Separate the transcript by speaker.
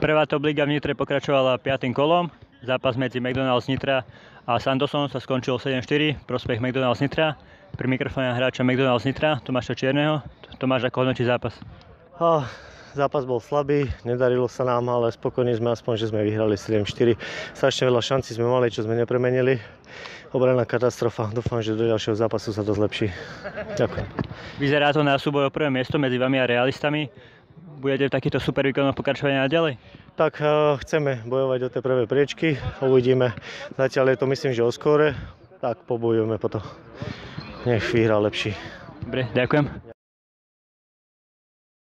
Speaker 1: Prvá top liga v Nitre pokračovala 5. kolom. Zápas medzi McDonald's Nitra a Sandosom sa skončil 7-4, prospech McDonald's Nitra. Pri mikrofóne hráča McDonald's Nitra, Tomáša Čierneho. Tomáš, ako hodnotí zápas?
Speaker 2: A, zápas bol slabý, nedarilo sa nám, ale spokojní sme aspoň, že sme vyhrali 7-4. Strašne veľa šancí sme mali, čo sme nepremenili. Obraná katastrofa. Dúfam, že do ďalšieho zápasu sa to zlepší. Ďakujem.
Speaker 1: Vyzerá to na súboj o prvé miesto medzi vami a realistami. Budete v takýchto super výkonoch pokračovať ďalej?
Speaker 2: Tak uh, chceme bojovať o tie prvé priečky, uvidíme. Zatiaľ je to myslím, že o skóre, tak pobojujeme potom. Nech vyhrá lepší.
Speaker 1: Dobre, ďakujem.